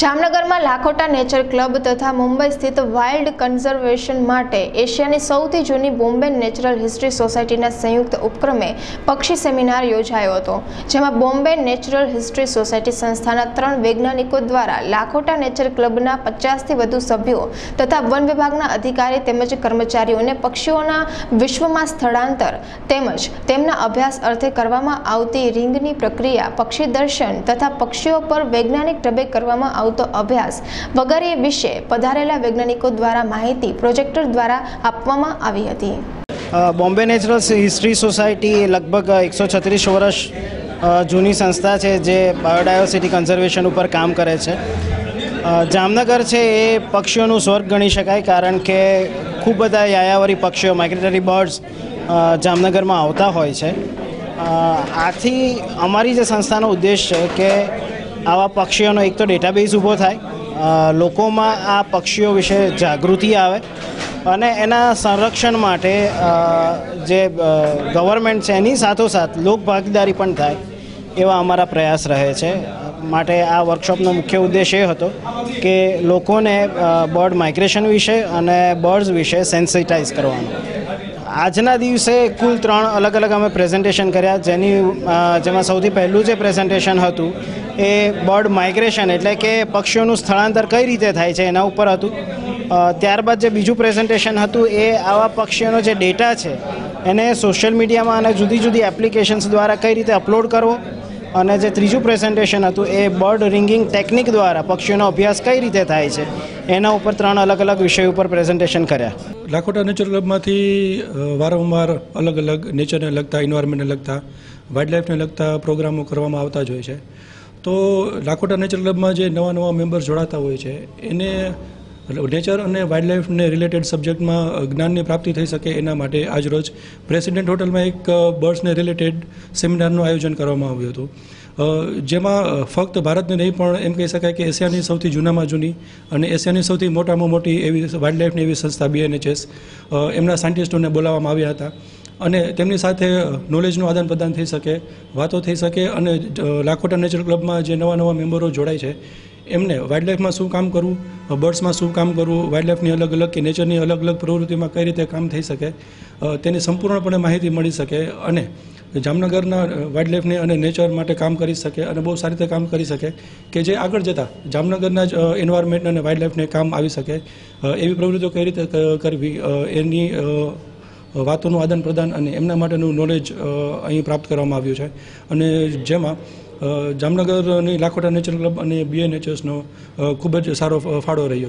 જામનગરમાં લાખોટા nature club તથા મુંબઈ સ્થિત વાઇલ્ડ કન્ઝર્વેશન માટે એશિયાની સૌથી જૂની બોમ્બે નેચરલ હિસ્ટ્રી સોસાયટીના સંયુક્ત ઉપક્રમે પક્ષી સેમિનાર યોજાયો હતો, જેમાં બોમ્બે નેચરલ હિસ્ટ્રી સોસાયટી સંસ્થાના ત્રણ વૈજ્ઞાનિકો દ્વારા લાખોટા નેચર ક્લબના પચાસથી વધુ સભ્યો તથા વન વિભાગના અધિકારી તેમજ કર્મચારીઓને પક્ષીઓના વિશ્વમાં સ્થળાંતર તેમજ તેમના અભ્યાસ અર્થે કરવામાં આવતી રિંગની પ્રક્રિયા, પક્ષી દર્શન તથા પક્ષીઓ પર વૈજ્ઞાનિક ઢબે કરવામાં આવતો અભ્યાસ વગેરે વિશે પધારેલા વૈજ્ઞાનિકો દ્વારા માહિતી પ્રોજેક્ટર દ્વારા આપવામાં આવી હતી. બોમ્બે નેચરલ હિસ્ટ્રી સોસાયટી લગભગ એકસો છત્રીસ વર્ષ જૂની સંસ્થા છે જે બાયોડાયવર્સિટી કન્ઝર્વેશન ઉપર કામ કરે છે. જામનગર છે એ પક્ષીઓનું સ્વર્ગ ગણી શકાય કારણ કે ખૂબ બધા યાયાવરી પક્ષીઓ માઇગ્રેટરી બર્ડ્સ જામનગરમાં આવતા હોય છે. આથી અમારી જે સંસ્થાનો ઉદ્દેશ છે કે આવા પક્ષીઓનો એક તો ડેટાબેઝ ઊભો થાય. લોકોમાં આ પક્ષીઓ વિશે જાગૃતિ આવે અને એના સંરક્ષણ માટે જે ગવર્મેન્ટ છે એની સાથોસાથ લોકભાગીદારી પણ થાય એવા અમારા પ્રયાસ રહે છે. માટે આ વર્કશોપનો મુખ્ય ઉદ્દેશ એ હતો કે લોકોને બર્ડ માઇગ્રેશન વિશે અને બર્ડ્સ વિશે સેન્સિટાઇઝ કરવાનો. આજના દિવસે કુલ ત્રણ અલગ અલગ અમે પ્રેઝન્ટેશન કર્યા. જેની જેમાં સૌથી પહેલું જે પ્રેઝન્ટેશન હતું, એ બર્ડ માઇગ્રેશન, એટલે કે પક્ષીઓનું સ્થળાંતર કઈ રીતે થાય છે એના ઉપર હતું. ત્યારબાદ જે બીજું પ્રેઝન્ટેશન હતું, એ આવા પક્ષીઓનો જે ડેટા છે, એને સોશિયલ મીડિયામાં અને જુદી જુદી એપ્લિકેશન્સ દ્વારા કઈ રીતે અપલોડ કરવો અને જે ત્રીજું પ્રેઝન્ટેશન હતું એ બર્ડ રિંગિંગ ટેકનિક દ્વારા પક્ષીઓનો અભ્યાસ કઈ રીતે થાય છે, એના ઉપર ત્રણ અલગ અલગ વિષય ઉપર પ્રેઝન્ટેશન કર્યા. લાખોટા નેચર ક્લબમાંથી વારંવાર અલગ અલગ નેચરને લગતા ઇન્વાયરમેન્ટને લગતા વાઇલ્ડલાઇફને લગતા પ્રોગ્રામો કરવામાં આવતા જ હોય છે. તો લાખોટા નેચર ક્લબમાં જે નવા નવા મેમ્બર જોડાતા હોય છે, એને નેચર અને વાઇલ્ડ લાઈફને રિલેટેડ સબ્જેક્ટમાં જ્ઞાનની પ્રાપ્તિ થઈ શકે એના માટે આજરોજ પ્રેસિડેન્ટ હોટલમાં એક બર્ડ્સને રિલેટેડ સેમિનારનું આયોજન કરવામાં આવ્યું હતું. જેમાં ફક્ત ભારતને નહીં, પણ એમ કહી શકાય કે એશિયાની સૌથી જૂનામાં જૂની અને એશિયાની સૌથી મોટામાં મોટી એવી વાઇલ્ડ લાઈફની એવી સંસ્થા બીએનએચએસ એમના સાયન્ટિસ્ટોને બોલાવવામાં આવ્યા હતા. અને તેમની સાથે નોલેજનું આદાન પ્રદાન થઈ શકે, વાતો થઈ શકે અને લાખોટા નેચર ક્લબમાં જે નવા નવા મેમ્બરો જોડાય છે એમને વાઇલ્ડ લાઈફમાં શું કામ કરવું બર્ડ્સમાં શું કામ કરવું વાઇલ્ડ લાઈફની અલગ અલગ કે નેચરની અલગ અલગ પ્રવૃત્તિમાં કઈ રીતે કામ થઈ શકે તેની સંપૂર્ણપણે માહિતી મળી શકે અને જામનગરના વાઇલ્ડ લાઈફને અને નેચર માટે કામ કરી શકે અને બહુ સારી રીતે કામ કરી શકે કે જે આગળ જતાં જામનગરના જ એન્વાયરમેન્ટ અને વાઇલ્ડ લાઈફને કામ આવી શકે એવી પ્રવૃત્તિઓ કઈ રીતે કરવી એની વાતોનું આદાન પ્રદાન અને એમના માટેનું નોલેજ અહીં પ્રાપ્ત કરવામાં આવ્યું છે. અને જેમાં જામનગરની લાખોટા નેચર ક્લબ અને બીએ નેચર્સનો ખૂબ જ સારો ફાળો રહ્યો